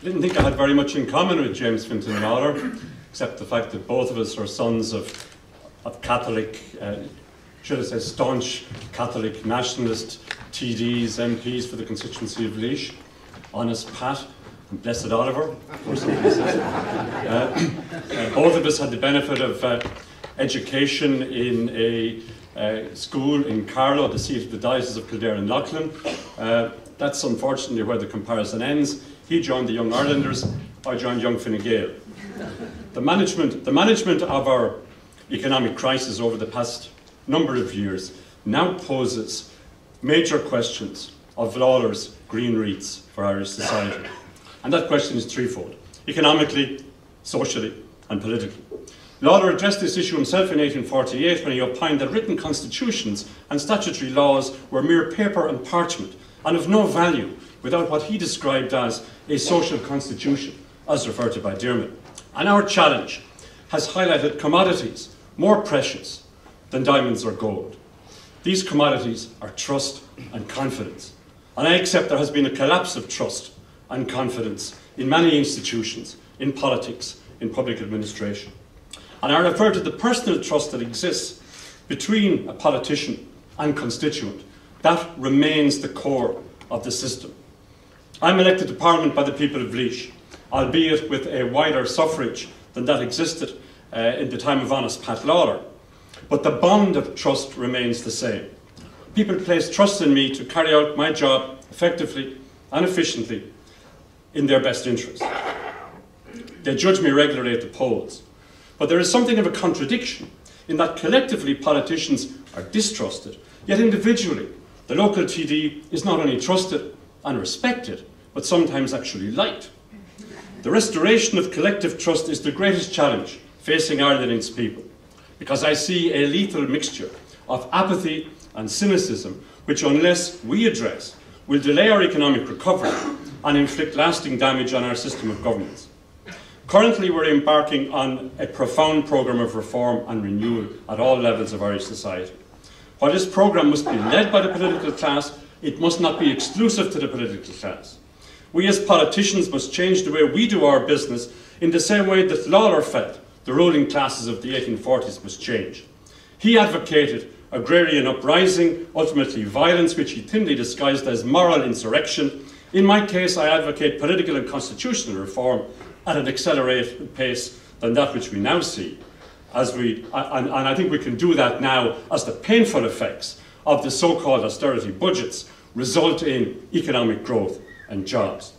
I didn't think I had very much in common with James Fintan Lalor, except the fact that both of us are sons of, of Catholic, uh, should I say, staunch Catholic nationalist TDs, MPs for the constituency of Laois, honest Pat and blessed Oliver, uh, uh, both of us had the benefit of uh, education in a uh, school in Carlow, the seat of the Diocese of Kildare and Leighlin. Uh, that's unfortunately where the comparison ends. He joined the Young Irelanders, I joined Young Fine Gael. The management, the management of our economic crisis over the past number of years now poses major questions of Lalor's green wreaths for Irish society. And that question is threefold economically, socially, and politically. Lalor addressed this issue himself in 1848 when he opined that written constitutions and statutory laws were mere paper and parchment and of no value without what he described as a social constitution, as referred to by Diarmuid. And our challenge has highlighted commodities more precious than diamonds or gold. These commodities are trust and confidence. And I accept there has been a collapse of trust and confidence in many institutions, in politics, in public administration. And I refer to the personal trust that exists between a politician and constituent. That remains the core of the system. I'm elected to Parliament by the people of Laois, albeit with a wider suffrage than that existed uh, in the time of honest Pat Lalor. But the bond of trust remains the same. People place trust in me to carry out my job effectively and efficiently in their best interest. They judge me regularly at the polls. But there is something of a contradiction in that collectively politicians are distrusted, yet individually the local TD is not only trusted and respected, but sometimes actually liked. The restoration of collective trust is the greatest challenge facing Ireland and its people, because I see a lethal mixture of apathy and cynicism, which, unless we address, will delay our economic recovery and inflict lasting damage on our system of governance. Currently, we're embarking on a profound programme of reform and renewal at all levels of Irish society. While this programme must be led by the political class, it must not be exclusive to the political class. We as politicians must change the way we do our business in the same way that Lalor felt the ruling classes of the 1840s must change. He advocated agrarian uprising, ultimately violence, which he thinly disguised as moral insurrection. In my case, I advocate political and constitutional reform at an accelerated pace than that which we now see. As we, and, and I think we can do that now as the painful effects of the so called austerity budgets result in economic growth and jobs.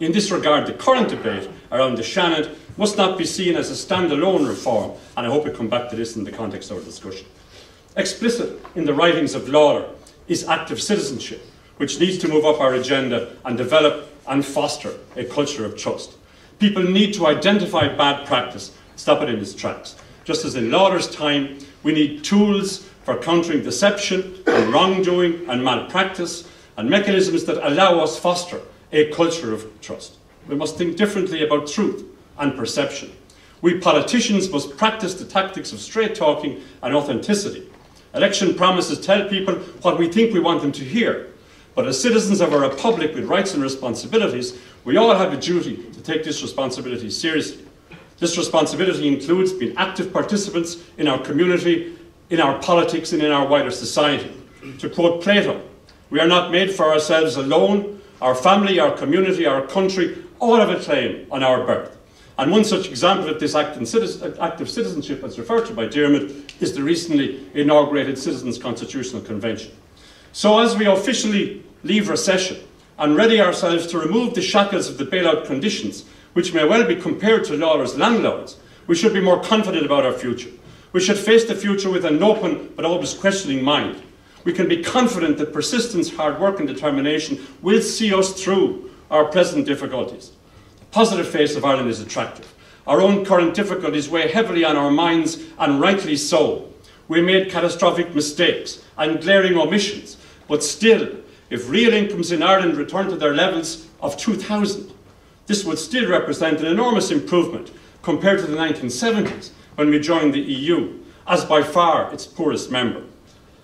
In this regard, the current debate around the Seanad must not be seen as a standalone reform, and I hope we come back to this in the context of our discussion. Explicit in the writings of Lalor is active citizenship, which needs to move up our agenda and develop and foster a culture of trust. People need to identify bad practice, stop it in its tracks. Just as in Lalor's time, we need tools for countering deception and wrongdoing and malpractice and mechanisms that allow us foster a culture of trust. We must think differently about truth and perception. We politicians must practice the tactics of straight talking and authenticity. Election promises tell people what we think we want them to hear. But as citizens of a republic with rights and responsibilities, we all have a duty to take this responsibility seriously. This responsibility includes being active participants in our community, in our politics, and in our wider society. To quote Plato, we are not made for ourselves alone. Our family, our community, our country, all have a claim on our birth. And one such example of this active citizenship, as referred to by Diarmuid, is the recently inaugurated Citizens Constitutional Convention. So, as we officially leave recession and ready ourselves to remove the shackles of the bailout conditions, which may well be compared to Lalor's landlords, we should be more confident about our future. We should face the future with an open but always questioning mind. We can be confident that persistence, hard work, and determination will see us through our present difficulties. The positive face of Ireland is attractive. Our own current difficulties weigh heavily on our minds, and rightly so. We made catastrophic mistakes and glaring omissions, but still, if real incomes in Ireland return to their levels of 2000, this would still represent an enormous improvement compared to the 1970s when we joined the EU, as by far its poorest member.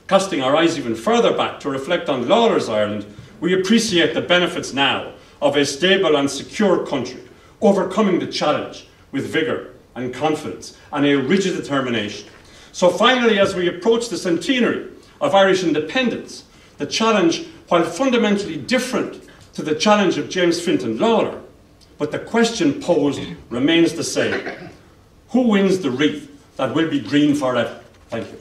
Casting our eyes even further back to reflect on Lalor's Ireland, we appreciate the benefits now of a stable and secure country overcoming the challenge with vigour and confidence and a rigid determination. So finally, as we approach the centenary of Irish independence, the challenge, while fundamentally different to the challenge of James Fintan Lalor, but the question posed remains the same. Who wins the wreath that will be green forever? Thank you.